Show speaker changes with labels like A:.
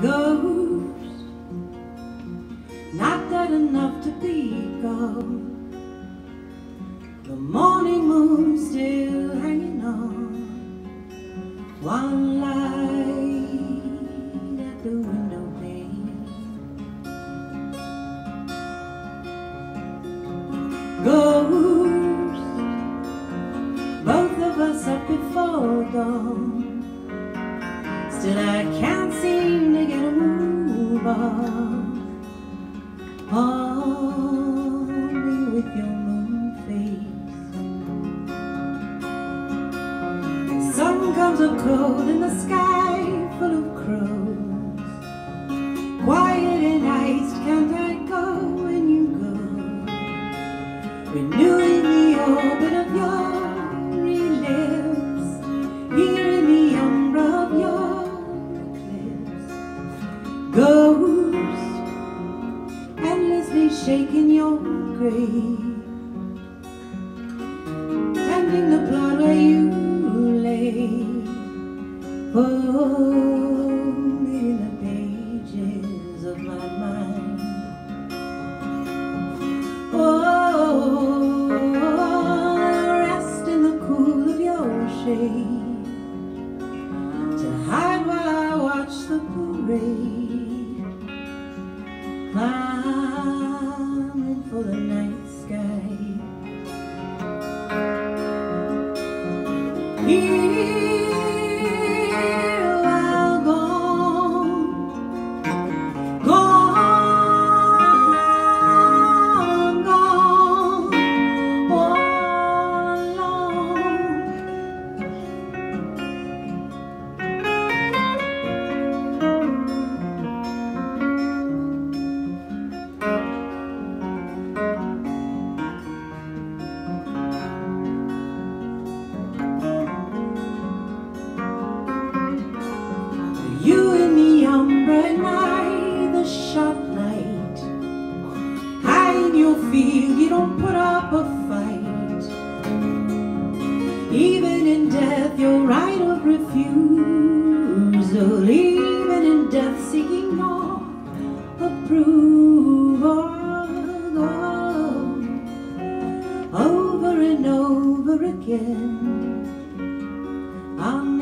A: ghost, not dead enough to be gone. The morning moon still hanging on, one light at the window pane. Ghost, both of us up before dawn. Still I can't a move on Only with your moon face. The sun comes up cold in the sky full of crows. Quiet and iced, can't I go when you go? Renewing the orbit of your Ghost, endlessly shaking your grave, tending the plot where you lay, folding the pages of my mind. Oh, rest in the cool of your shade, climbing for the night sky. Here up a fight. Even in death, your right of refusal. Even in death, seeking your approval. Over and over again. On